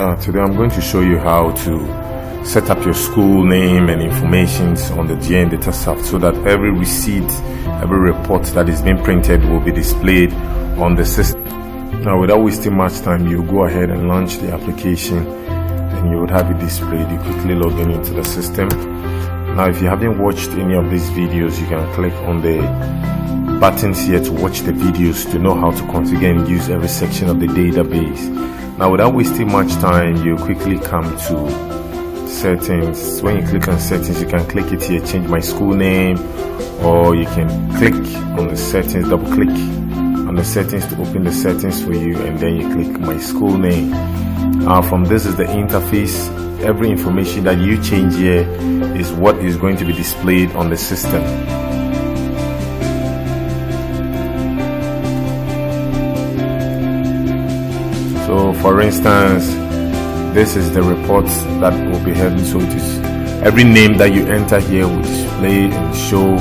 uh, today I'm going to show you how to set up your school name and information on the JN data soft so that every receipt, every report that is being printed will be displayed on the system. Now without wasting much time, you go ahead and launch the application and you would have it displayed. You quickly log in into the system. Now if you haven't watched any of these videos, you can click on the buttons here to watch the videos to know how to configure and use every section of the database. Now without wasting much time, you quickly come to settings. When you click on settings, you can click it here, change my school name, or you can click on the settings, double click on the settings to open the settings for you, and then you click my school name. Uh, from this is the interface. Every information that you change here is what is going to be displayed on the system. So for instance, this is the reports that will be held. So it is every name that you enter here will display and show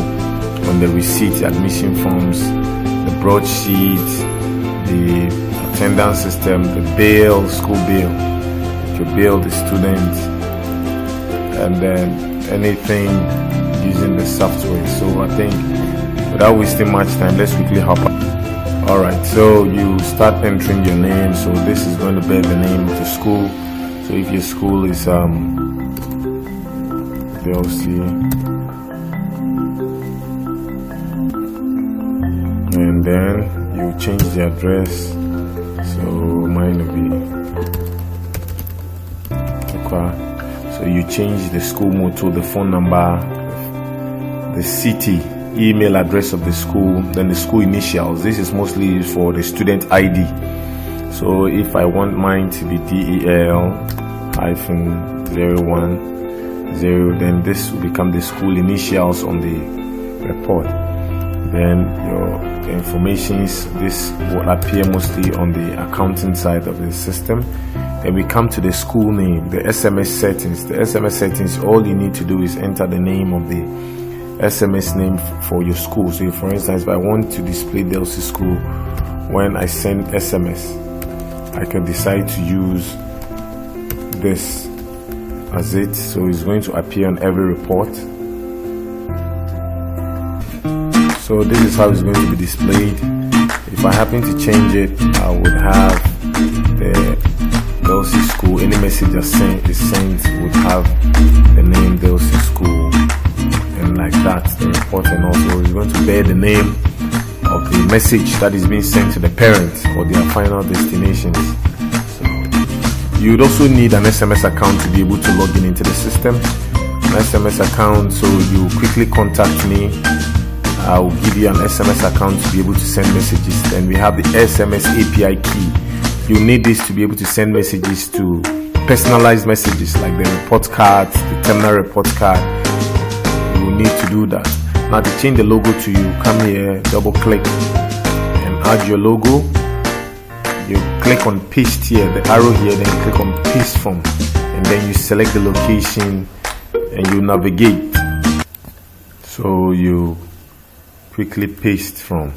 on the receipt, admission forms, the broadsheet, the attendance system, the bail, school bail, to bail the student, and then anything using the software. So I think without wasting much time, let's quickly hop up. Alright, so you start entering your name. So this is going to be the name of the school. So if your school is um DLC and then you change the address. So mine will be okay. So you change the school motto, the phone number, the city email address of the school, then the school initials. This is mostly for the student ID. So if I want mine to be DEL hyphen 010, then this will become the school initials on the report. Then your informations, this will appear mostly on the accounting side of the system. Then we come to the school name, the SMS settings. The SMS settings, all you need to do is enter the name of the SMS name for your school. So, for instance, if I want to display Delcy School when I send SMS, I can decide to use this as it. So, it's going to appear on every report. So, this is how it's going to be displayed. If I happen to change it, I would have the Delcy School. Any message I sent is sent would have the name Delcy School like that, the report and also is going to bear the name of the message that is being sent to the parents or their final destinations. So you would also need an SMS account to be able to log in into the system. An SMS account, so you quickly contact me. I will give you an SMS account to be able to send messages. Then we have the SMS API key. You need this to be able to send messages to personalized messages like the report cards, the terminal report card, you need to do that. Now to change the logo to you, come here, double click and add your logo. You click on paste here, the arrow here, then click on paste from and then you select the location and you navigate. So you quickly paste from.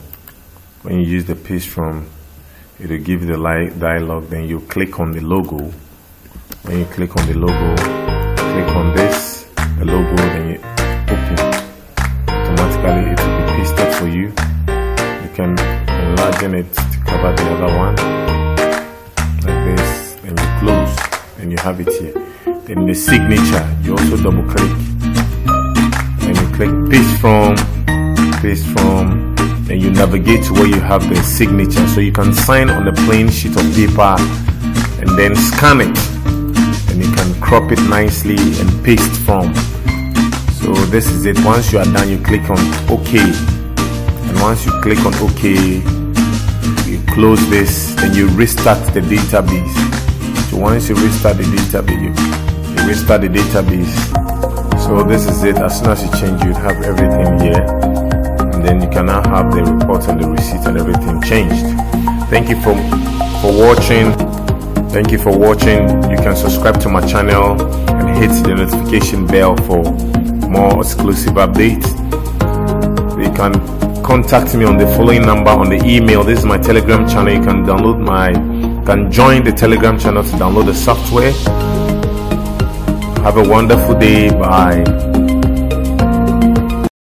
When you use the paste from, it will give the light dialog. Then you click on the logo. When you click on the logo, click on this, the logo, then you automatically it will be pasted for you. You can enlarge it to cover the other one. Like this and you close and you have it here. Then the signature you also double click. And you click paste from paste from. And you navigate to where you have the signature. So you can sign on a plain sheet of paper and then scan it. And you can crop it nicely and paste from so this is it. Once you are done you click on ok. And once you click on ok you close this and you restart the database. So once you restart the database you, you restart the database. So this is it. As soon as you change you have everything here. And then you can now have the report and the receipt and everything changed. Thank you for for watching. Thank you for watching. You can subscribe to my channel and hit the notification bell for more exclusive updates. You can contact me on the following number on the email. This is my Telegram channel. You can download my can join the Telegram channel to download the software. Have a wonderful day. Bye.